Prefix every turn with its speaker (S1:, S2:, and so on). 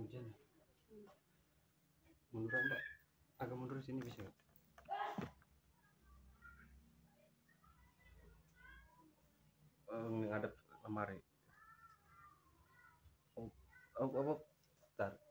S1: hujan. Mundur mbak. Agak mundur sini bisa. Nggak? Ngadep lemari. Oh, oh, oh, oh apa